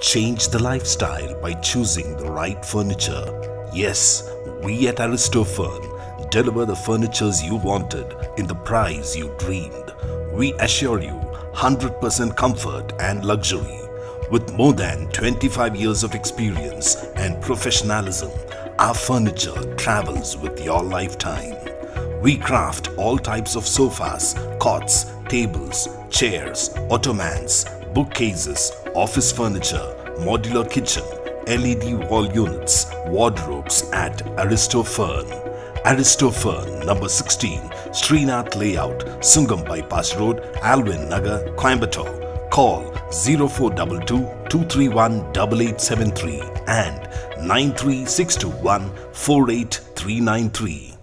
Change the lifestyle by choosing the right furniture. Yes, we at Aristofurn deliver the furnitures you wanted in the price you dreamed. We assure you 100% comfort and luxury. With more than 25 years of experience and professionalism, our furniture travels with your lifetime. We craft all types of sofas, cots, tables, chairs, ottomans, bookcases, office furniture, modular kitchen, LED wall units, wardrobes at Aristofurn. Aristofurn, number 16, Srinath Layout, Sungam Bypass Road, Alvin Nagar, Coimbatore. Call 0422 231 8873 and 93621 48393.